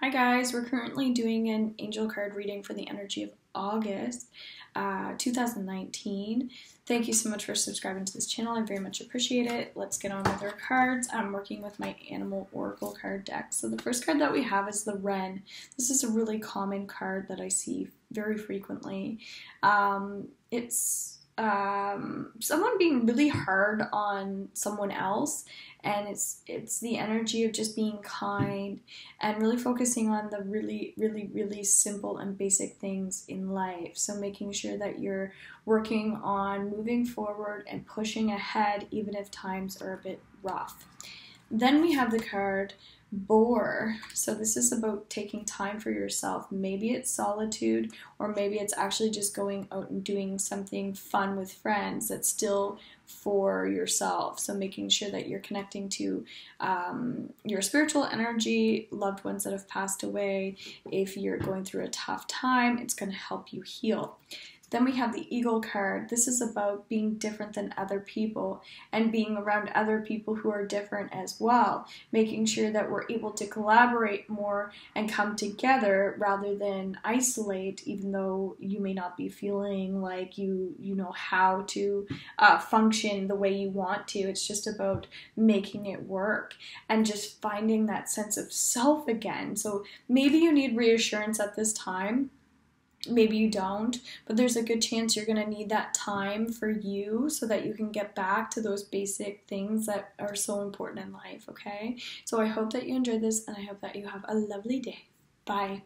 Hi guys, we're currently doing an angel card reading for the energy of August uh, 2019. Thank you so much for subscribing to this channel. I very much appreciate it. Let's get on with our cards. I'm working with my animal oracle card deck. So the first card that we have is the Wren. This is a really common card that I see very frequently. Um, it's um, someone being really hard on someone else and it's it's the energy of just being kind and really focusing on the really really really simple and basic things in life. So making sure that you're working on moving forward and pushing ahead even if times are a bit rough then we have the card boar. So this is about taking time for yourself. Maybe it's solitude, or maybe it's actually just going out and doing something fun with friends that's still for yourself. So making sure that you're connecting to um, your spiritual energy, loved ones that have passed away. If you're going through a tough time, it's going to help you heal. Then we have the eagle card. This is about being different than other people and being around other people who are different as well, making sure that we're able to collaborate more and come together rather than isolate, even though you may not be feeling like you you know how to uh, function the way you want to. It's just about making it work and just finding that sense of self again. So maybe you need reassurance at this time maybe you don't, but there's a good chance you're going to need that time for you so that you can get back to those basic things that are so important in life, okay? So I hope that you enjoyed this and I hope that you have a lovely day. Bye.